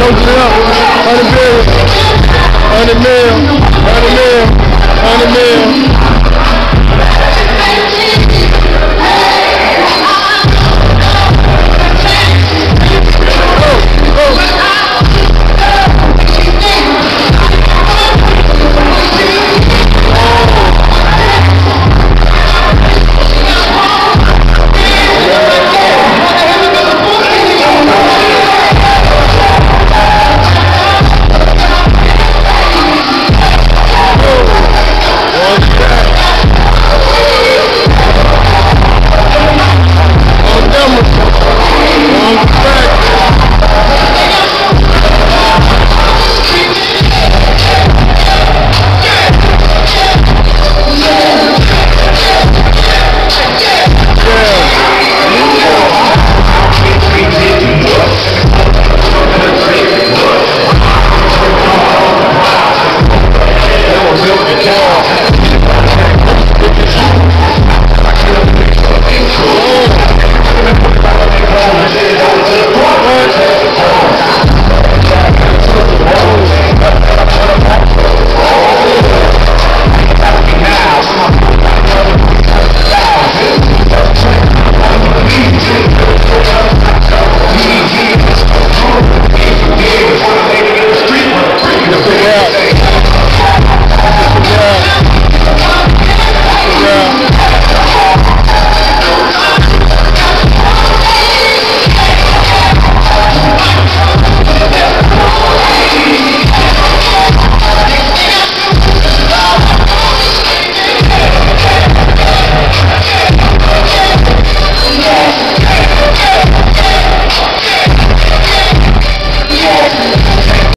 Coaching it up. Unempiric.